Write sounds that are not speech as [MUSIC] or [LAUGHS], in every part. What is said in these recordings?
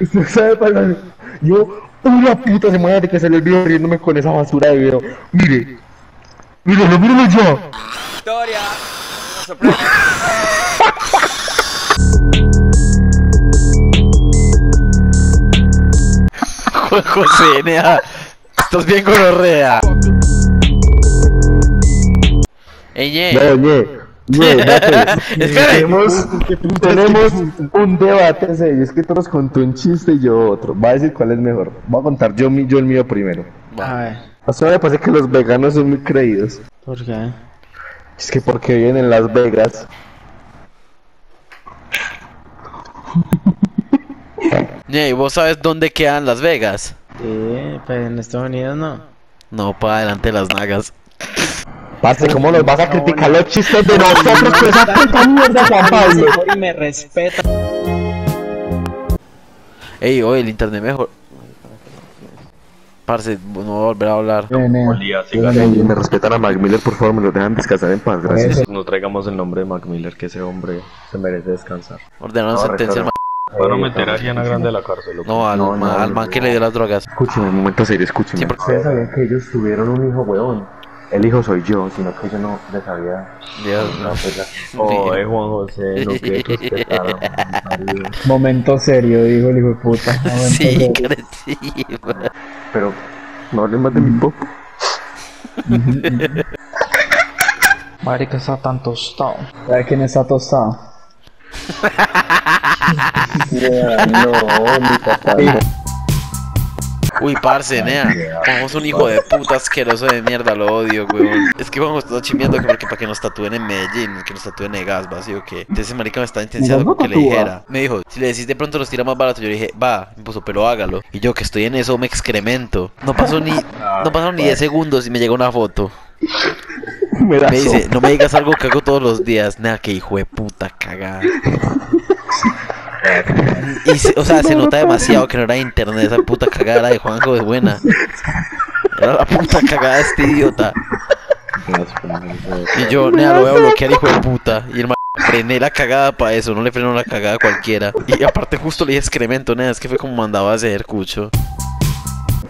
Usted sabe para Yo, una puta semana de que se le olvidó riéndome con esa basura de video. Mire. Mírelo, mírelo ya. Victoria. Sorpresa. [LAUGHS] José, nea. Estás bien gonorrea. Ey, ñe. No, [LAUGHS] Espere. Tenemos, [LAUGHS] tenemos un debate serio. Es que todos contó un chiste y yo otro. Va a decir cuál es mejor. Voy a contar yo, mi- yo el mío primero. A ver, A usted me parece que los veganos son muy creídos. ¿por qué? Es que porque viven en Las Vegas. [LAUGHS] ¿y vos sabes dónde quedan Las Vegas? Sí, pero en Estados Unidos no. No, para adelante las nagas. Parce, ¿cómo nos vas a criticar los chistes de nosotros con esa puta mierda, Juan Pablo? Y me respeta. Ey, oye, el internet mejor. Parce, no voy a volver a hablar. Me respetan a Mac Miller, por favor, me lo dejan descansar en paz, gracias. No traigamos el nombre de Mac Miller, que ese hombre se merece descansar. Ordenaron No, sentencia al Van a meter a Ariana Grande a la cárcel. No, al, No, ma- no, al man no. que le dio las drogas. Escúcheme, un momento serio, escúcheme. Ustedes sabían que ellos tuvieron un hijo, weón. El hijo soy yo, sino que yo no les había... Dios, No, no. pues. Oh, eh, Juan José, no que Mario. [LAUGHS] Momento serio, dijo el hijo de puta. [LAUGHS] Momento Sí, agresivo. Pero, no hablen más de mi pop. [LAUGHS] Marica está tan tostado. ¿Sabe quién está tostado? no, mi papá. Uy, parce, nea. Juanjo es un hijo de puta asqueroso de mierda, lo odio, weón. Es que Juanjo está chimbiendo que porque para que nos tatúen en Medellín, que nos tatúen en Gasba, ¿sí o qué? Entonces, marica me está intensiando ¿Cómo con que le dijera. Me dijo, si le decís de pronto los tira más barato, yo le dije, va, me puso, pero hágalo. Y yo que estoy en eso me excremento. No pasó ni, no pasaron ni 10 segundos y me llegó una foto. Me da Me dice, no me digas algo que hago todos los días. Nada, que hijo de puta cagada. Y se- o sea, [LAUGHS] se nota demasiado que no era de internet. Esa puta cagada era de Juanjo es buena. Era la puta cagada de este idiota. Y yo, nea, lo voy a bloquear, hijo de puta. Y el ma- frené la cagada para eso, no le frenó la cagada a cualquiera. Y aparte, justo le dije excremento, nea, es que fue como mandaba a hacer, cucho.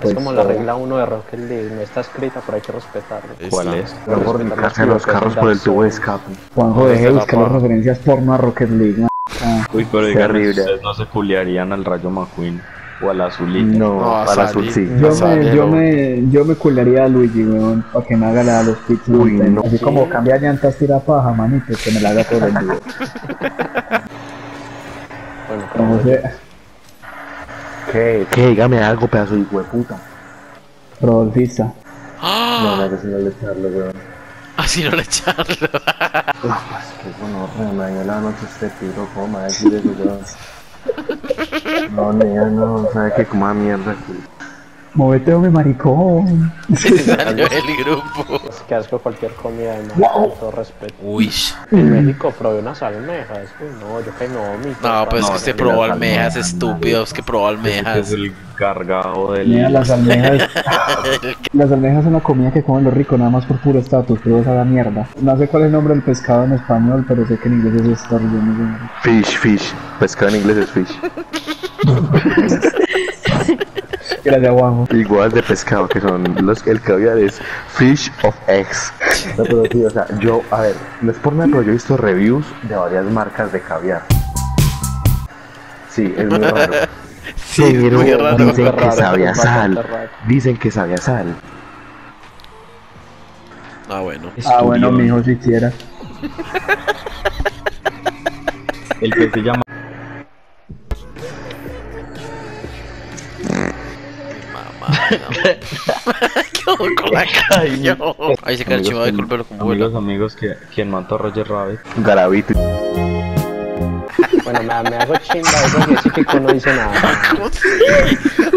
Es como la regla 1 de Rocket League, no está escrita, pero hay que respetarlo. ¿Cuál es? No por brincarse los carros por el tubo de escape. Juanjo, deje de buscar la las referencias porno a Rocket League. ¿No? Uy, pero digan, Terrible. ustedes no se culiarían al Rayo McQueen o al Azulito. No, No, salí. azul sí. Yo me, yo me, yo me culearía a Luigi, weón, para que me haga la de los pits. Uy, no. Así como cambia llantas, tira paja, manito, que me la haga todo el [LAUGHS] día. Bueno, Como sea, ¿Qué? ¿Qué? Dígame algo, pedazo de hijo de puta. Rodolfista. No, no, que si no le echarlo, weón. Así no le echarlo. Uf, qué bueno, dañó la noche este tiro, ¿cómo me va a decir eso, weón? No, nea, no, sabe que coma mierda, culo. Movete, hombre, maricón. Se salió del grupo. es que asco cualquier comida de con todo respeto. Uy. En México probé unas almejas, uy, no, yo que no, mi No, pues es No, que usted sí, probó almejas, almejas, estúpido, es que probó Ese Es almejas. el gargado Mira, del... las almejas. [LAUGHS] las almejas son la comida que comen los ricos, nada más por puro estatus, pero esa da mierda. No sé cuál es el nombre del pescado en español, pero sé que en inglés es estorrillón. Fish, fish. Pescado en inglés es fish. [LAUGHS] Gracias, Juanjo. Igual de pescado que son los el caviar es fish of eggs. No, pero sí, o sea, yo, a ver, no es por nada, pero yo he visto reviews de varias marcas de caviar. Sí, es muy raro. [LAUGHS] Sí, Pero muy raro. dicen que Raro, sabía sal. Dicen que sabía sal. Ah, bueno. Ah, bueno, mijo, si quiera. El que se llama... ¿Qué hago con la caña? Ahí se cae el chivo de golpeo con vuelo. Amigos, amigos, que, ¿quién mató a Roger Rabbit? Garavito. Bueno, me, me hago chimba, eso científico no dice nada. [LAUGHS]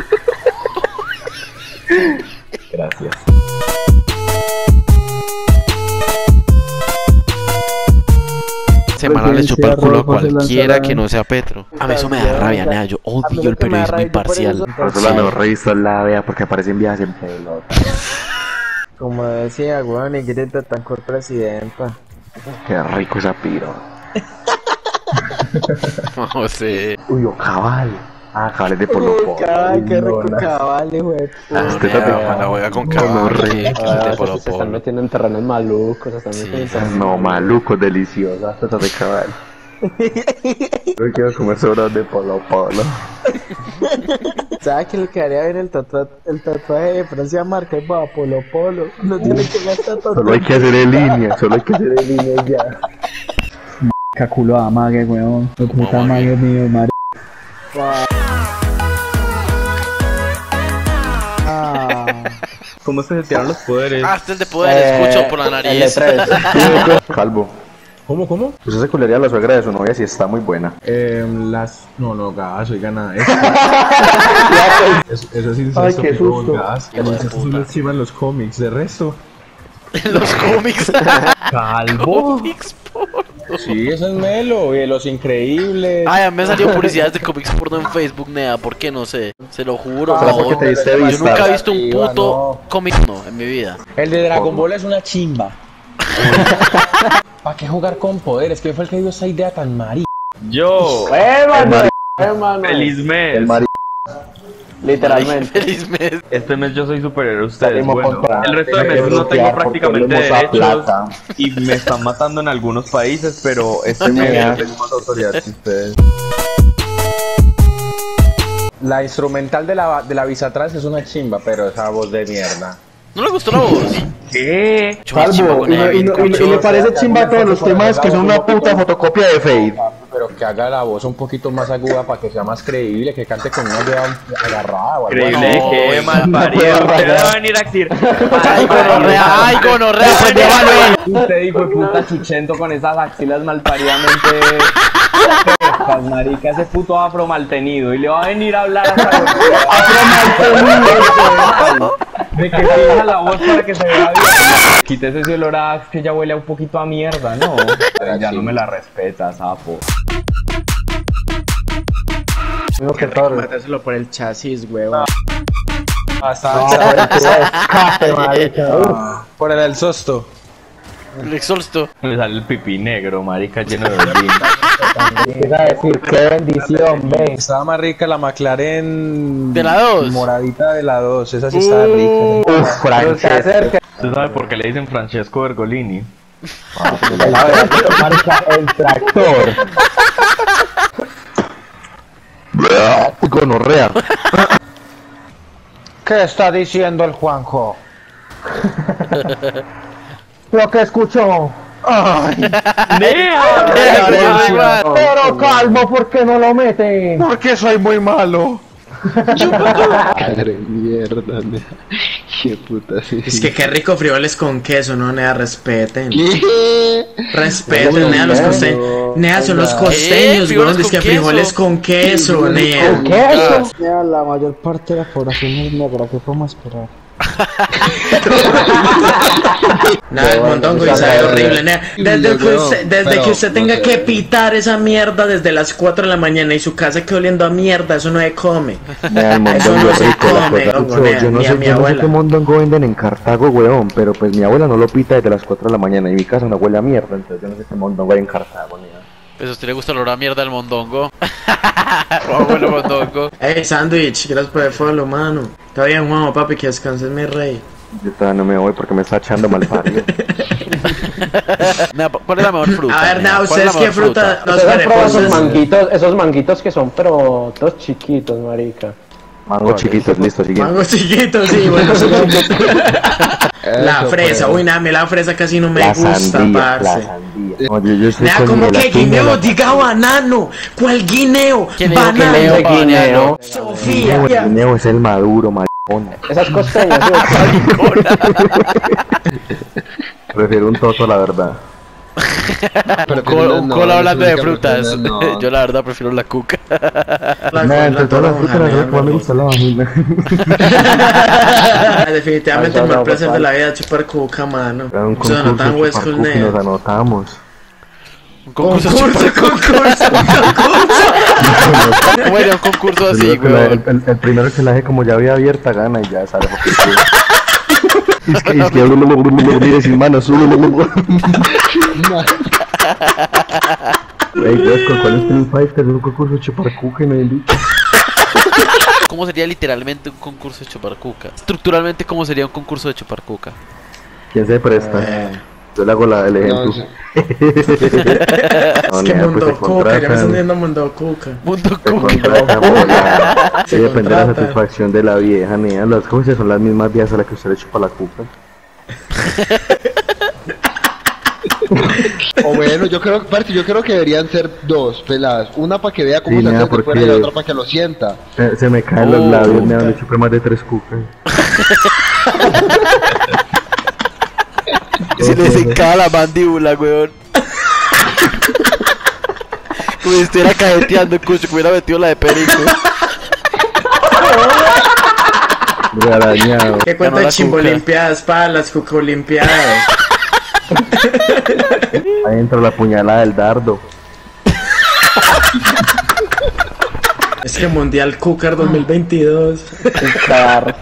Semana le Presidencia chupa el culo a cualquiera que no sea Petro. A mí eso me da rabia, nea. Yo odio el periodismo imparcial. Por eso la mejor revista la vea porque aparecen viejas en pelota. [LAUGHS] Como decía, weón, y Greta Tancor presidenta. Qué rico esa piro. [LAUGHS] No sé. Uy, cabal. Ah, cabales de Polo Polo. Ay, qué rico No, no. cabal, hijo de Ah, puta. nea, la juega con cabal. re- que- que Ah, de se- Polo se están metiendo en terrenos malucos, están metiendo en terrenos No, maluco, deliciosa. Esta de cabal. [LAUGHS] Yo quiero comer sobras de Polo Polo. ¿Sabes que le quedaría bien el, tatua- el tatuaje de Francia marca y va Polo Polo? No tiene que gastar tanto. Solo hay que hacer en línea, solo hay que hacer en línea ya. [LAUGHS] Caculo a mague, weón. Lo puta mague mío, madre. Ah, ¿Cómo se sintieron los poderes? Ah, este es de poder, Eh, escucho por la nariz. [LAUGHS] Calvo. ¿Cómo, cómo? Usted se culería a la suegra de su novia si está muy buena. Eh, las... No, no, gas, oiga, nada. Eso, eso es [LAUGHS] incesto, Ay, qué susto. gas. Hijo El encima en los cómics, de resto... [LAUGHS] En los cómics. ¡Calvo! Cómics porno. Sí, eso es Melo, y de los increíbles. Ay, a mí me salió publicidades de cómics porno en Facebook, nea. ¿Por qué? No sé. Se lo juro. ¿Será no. te diste Yo vista? nunca he visto un puto cómic no en mi vida. El de Dragon Ball es una chimba. ¿Para qué jugar con poderes? ¿Quién fue el que dio esa idea tan mari? Yo, ¡Eh, mano! ¡Eh, mano! feliz mes. El mari... Literalmente. [LAUGHS] Feliz mes. Este mes yo soy superhéroe ustedes. Bueno, el resto de meses no tengo prácticamente a derechos plata. y me están matando en algunos países, pero este Me mes tengo más autoridad que ustedes. La instrumental de la, de la Visatrans es una chimba, pero esa voz de mierda. ¿No le gustó la voz? ¿Qué? Con y, Evin, y- y- y cucho. le parece chimba todos los temas que son una puta fotocopia de Fade. Pero que haga la voz un poquito más aguda para que sea más creíble, que cante con una idea agarrada o algo No, qué oiga. mal parido. Usted va a venir a decir. Ay, gonorrea, ay, gonorrea, Manuel. Usted dijo de puta chuchento con esas axilas malparidamente. Marica, ese puto afro maltenido. Y le va a venir a hablar hasta De que fija la voz para que se vea bien. Quítese ese olor a que ya huele un poquito a mierda, ¿no? [LAUGHS] Ya no me la respeta, sapo. tengo que metérselo por el chasis, huevón. [LAUGHS] Por el, el sosto. [LAUGHS] El exhausto. Me sale el pipí negro, marica, lleno de. [LAUGHS] Iba a decir, qué bendición, ve. Estaba más rica la McLaren. ¿De la dos? Moradita de la 2, esa sí estaba rica. Uf, Francesco. ¿Usted sabe por qué le dicen Francesco Bergolini? [LAUGHS] Marca el tractor. Gonorrea. ¿Qué está diciendo el Juanjo? Lo que escuchó. Pero calmo, ¿por qué no lo mete? Porque soy muy malo. Madre mierda, nea. Qué puta, sí. Es que qué rico frijoles con queso, no, Nea, respeten. Respeten, Nea, los costeños. Nea, son los costeños, weón. Es con que queso. frijoles con queso, Nea. ¿Qué eso? La mayor parte de la población es negra, ¿qué podemos esperar? [LAUGHS] Nada, el mondongo y sabe horrible. Desde, que usted, desde que usted tenga que pitar esa mierda desde las 4 de la mañana y su casa que oliendo a mierda, eso no se come. Eso no es se come, Yo, no sé, qué mondongo venden en Cartago, weón, pero pues mi abuela no lo pita desde las 4 de la mañana y mi casa no huele a mierda, entonces yo no sé qué mondongo hay en Cartago. Pues a usted le gusta el olor a mierda del mondongo. [LAUGHS] Abuelo mondongo. Ey, sándwich, gracias por el follow, mano. Está bien, Juan, papi, que descanses, mi rey. Yo todavía no me voy porque me está echando mal parido. [LAUGHS] ¿Cuál es la mejor fruta? A ver, es ¿ustedes qué fruta? No, probado pues, esos es- manguitos, esos manguitos que son, pero todos chiquitos, marica. Mango chiquitos, listo, siguiente. Mango chiquito, sí, bueno. [LAUGHS] la fresa, uy, nada, mí la fresa casi no me La gusta, sandía, la parce. sandía. No, yo, Nada, como el que guineo, diga banano. ¿Cuál guineo? ¿Quién dijo que Banano. De guineo. Sofía. Guineo, el guineo es el maduro, maricón. Esas costeñas. [LAUGHS] Prefiero un toto, la verdad. Un col- un col hablando de frutas. Yo la verdad prefiero la cuca. La- entre todas las frutas, la verdad me gusta la vagina. Definitivamente el mejor placer de la vida es chupar cuca, mano. Un no tan nos anotamos. Un concurso Concurso, concurso, concurso. Bueno, un concurso así, weón. el, el- el primero que la deje como ya había abierta gana y ya sale es que, es Ey, Fresco, ¿cuál es el Fighter? Es un concurso de chupar cuca y no hay dicho. cómo sería literalmente un concurso de chupar cuca. Estructuralmente, ¿cómo sería un concurso de chupar cuca? ¿Quién se presta? Eh, Yo le hago la, el ejemplo. No. No, [LAUGHS] es que pues Mundo Cuca, ya me están viendo Mundo Cuca. Mundo cuca. [LAUGHS] Se depende de la satisfacción de la vieja, nea. Las cosas son las mismas vías a las que usted le chupa la cuca. [LAUGHS] [LAUGHS] O bueno, yo creo, parce, yo creo que deberían ser dos peladas. Una para que vea cómo Sí, se hace desde fuera porque- y la otra para que lo sienta. Se, se me caen los labios, cuca. le chupé más de tres cucas. Y [LAUGHS] se le secaba la mandíbula, weón. Como si estuviera cajeteando, cucho, que hubiera metido la de perico. Rearañado. ¿Qué Ganó cuenta la chimbo limpiadas para las cuca [LAUGHS] entra la puñalada del dardo. Es que Mundial Cúcar 2022.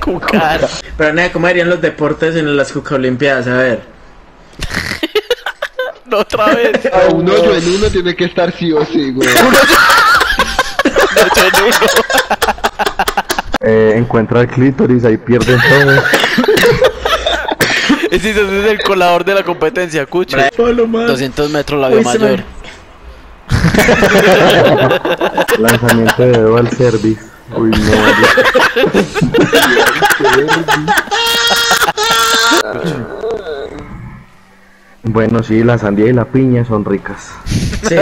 Cucar. [LAUGHS] Pero nada, ¿cómo harían los deportes en las cuca olimpiadas? A ver. [LAUGHS] No, otra vez. A un hoyo en uno tiene que estar sí o sí, güey. Eh, encuentra el clítoris, ahí pierden todo. Ese es el colador de la competencia, cucho. Polo, man. 200 metros Uy, se mayor. [LAUGHS] Lanzamiento de dedo al cervix. Uy, no. Bueno, sí, la sandía y la piña son ricas. Sí.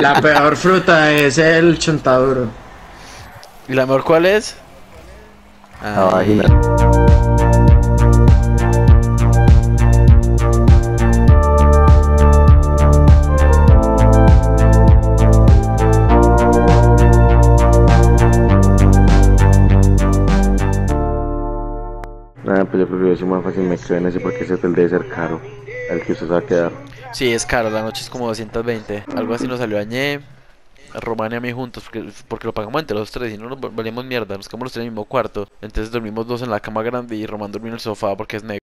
La peor fruta es el chontaduro. ¿Y la mejor cuál es? La Ay, vagina. Yo creo más fácil me quedo en ese porque ese hotel debe ser caro. El que usted se va a quedar. Sí, es caro, la noche es como 220. Algo así nos salió a Ñe, a Román y a mí juntos, porque, porque lo pagamos entre los tres y no nos valíamos mierda. Nos quedamos los tres en el mismo cuarto. Entonces dormimos dos en la cama grande y Román durmió en el sofá porque es negro.